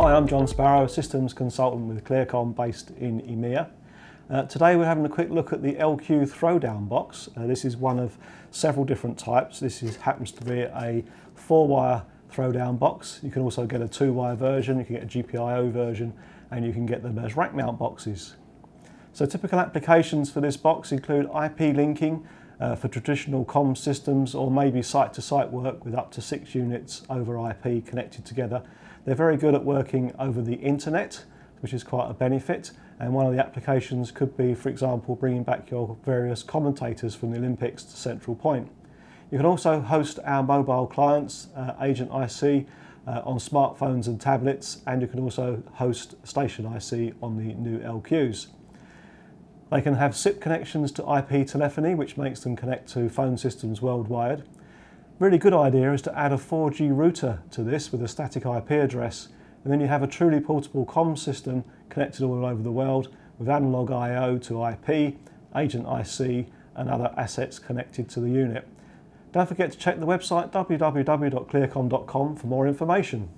Hi, I'm John Sparrow, Systems Consultant with Clear-Com based in EMEA. Uh, today we're having a quick look at the LQ Throwdown box. Uh, this is one of several different types. This is, happens to be a four-wire throwdown box. You can also get a two-wire version, you can get a GPIO version, and you can get them as rack mount boxes. So typical applications for this box include IP linking uh, for traditional COM systems or maybe site-to-site -site work with up to six units over IP connected together. They're very good at working over the internet, which is quite a benefit. And one of the applications could be, for example, bringing back your various commentators from the Olympics to Central Point. You can also host our mobile clients, uh, Agent IC, uh, on smartphones and tablets, and you can also host Station IC on the new LQs. They can have SIP connections to IP telephony, which makes them connect to phone systems worldwide. Really good idea is to add a 4G router to this with a static IP address, and then you have a truly portable COM system connected all over the world with analog I.O. to IP, agent IC, and other assets connected to the unit. Don't forget to check the website www.clearcom.com for more information.